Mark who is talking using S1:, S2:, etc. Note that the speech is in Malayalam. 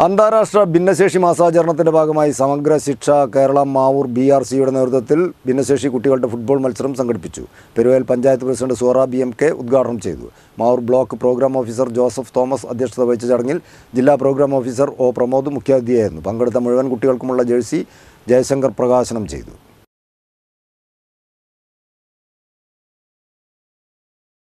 S1: അന്താരാഷ്ട്ര ഭിന്നശേഷി മാസാചരണത്തിന്റെ ഭാഗമായി സമഗ്ര ശിക്ഷ കേരള മാവൂർ ബി ആർ സിയുടെ നേതൃത്വത്തിൽ ഭിന്നശേഷി കുട്ടികളുടെ ഫുട്ബോൾ മത്സരം സംഘടിപ്പിച്ചു. Peruvayal panchayat president Zora B M K ഉദ്ഘാടനം ചെയ്തു. Mavoor block programme officer Joseph Thomas അധ്യക്ഷത വഹിച്ച ചടങ്ങിൽ ജില്ലാ പ്രോഗ്രാം ഓഫീസർ ഒ പ്രമോദ് മുഖ്യാതിഥിയായിരുന്നു. പങ്കെടുത്ത മുഴുവൻ കുട്ടികൾക്കുമുള്ള ജേഴ്സി ജയശങ്കർ പ്രകാശനം ചെയ്തു.